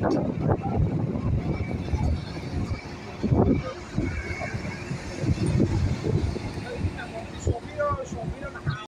coming.